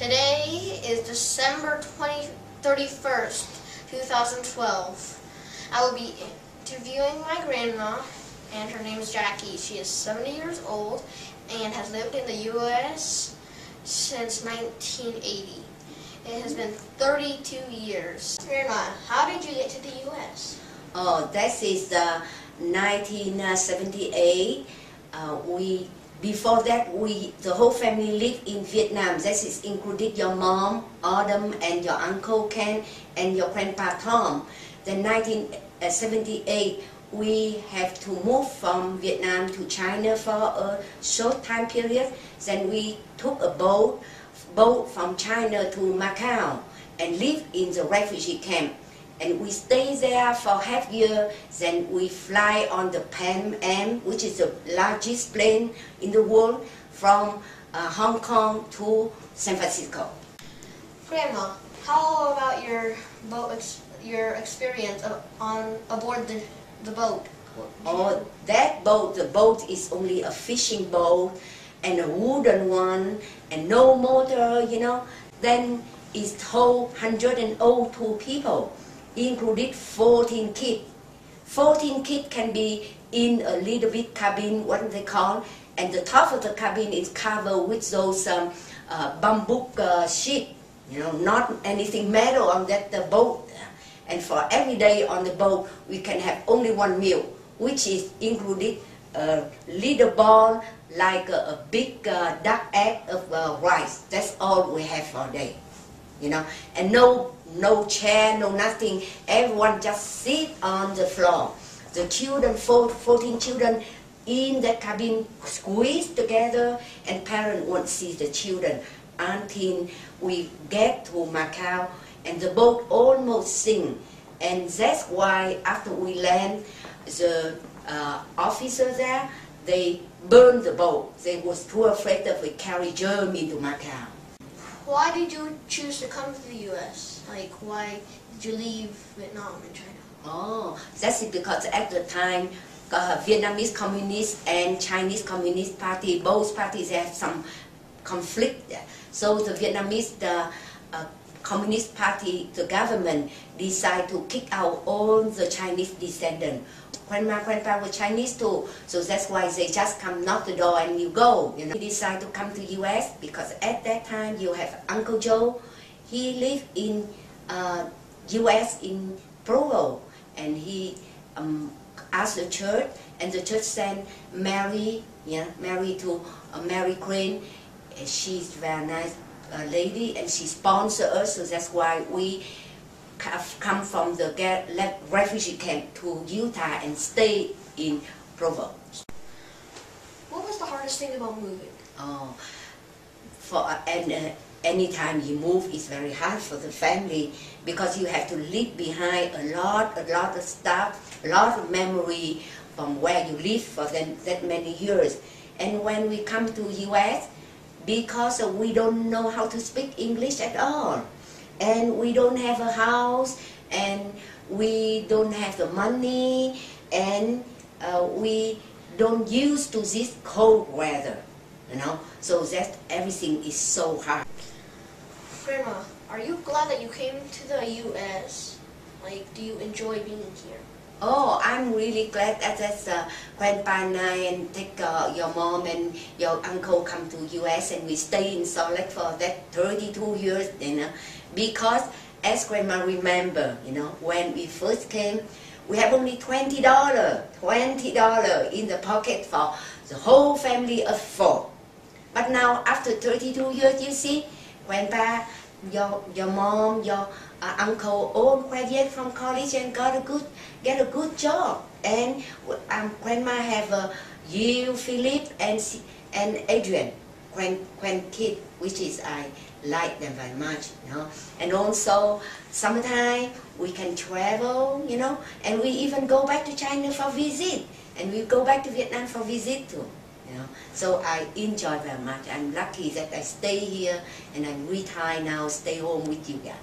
Today is December 20, 31st, 2012. I will be interviewing my grandma, and her name is Jackie. She is 70 years old and has lived in the U.S. since 1980. It has been 32 years. Grandma, how did you get to the U.S.? Oh, that is uh, 1978. Uh, we before that, we the whole family lived in Vietnam. That is included your mom, Autumn, and your uncle Ken, and your grandpa Tom. Then 1978, uh, we have to move from Vietnam to China for a short time period. Then we took a boat, boat from China to Macau and lived in the refugee camp and we stay there for half year. Then we fly on the Pan Am, which is the largest plane in the world, from uh, Hong Kong to San Francisco. Grandma, how about your boat, ex your experience on aboard the, the boat? Oh, that boat, the boat is only a fishing boat and a wooden one and no motor, you know. Then it hold 102 people included 14 kids. 14 kids can be in a little bit cabin, what they call, and the top of the cabin is covered with those um, uh, bamboo uh, sheet, you know, not anything metal on that the boat. And for every day on the boat, we can have only one meal, which is included a little ball like a, a big uh, duck egg of uh, rice. That's all we have for day, you know, and no no chair, no nothing. Everyone just sit on the floor. The children, 14 children in the cabin squeezed together and parents won't see the children until we get to Macau and the boat almost sink. And that's why after we land, the uh, officer there, they burned the boat. They was too afraid that we carry germ into Macau. Why did you choose to come to the U.S.? Like, why did you leave Vietnam and China? Oh, that's because at the time, uh, Vietnamese Communist and Chinese Communist Party, both parties have some conflict. So the Vietnamese, the uh, Communist Party, the government decide to kick out all the Chinese descendants grandma, grandpa were Chinese too. So that's why they just come knock the door and you go. You know, he decided to come to U.S. because at that time you have Uncle Joe. He lived in uh, U.S. in Provo, and he um, asked the church, and the church sent Mary, yeah, Mary to uh, Mary Crane. She's very nice uh, lady, and she sponsored us. So that's why we come from the refugee camp to Utah and stay in Provo. What was the hardest thing about moving? Oh, for uh, and uh, anytime you move, it's very hard for the family because you have to leave behind a lot, a lot of stuff, a lot of memory from where you live for them, that many years. And when we come to U.S., because we don't know how to speak English at all, and we don't have a house and we don't have the money and uh, we don't used to this cold weather you know? So that everything is so hard. Grandma are you glad that you came to the us like do you enjoy being here Oh, I'm really glad that that's uh, and I and take uh, your mom and your uncle come to U.S. and we stay in Salt Lake for that 32 years, you know, because as Grandma remember, you know, when we first came, we have only $20, $20 in the pocket for the whole family of four. But now, after 32 years, you see, Grandpa, your, your mom, your uh, uncle all graduated from college and got a good get a good job. And um, grandma have a you, Philip, and and Adrian, grand grandkid, which is I like them very much, you know. And also summertime we can travel, you know, and we even go back to China for visit, and we go back to Vietnam for visit too. Know, so I enjoy very much. I'm lucky that I stay here and I'm retired now, stay home with you guys.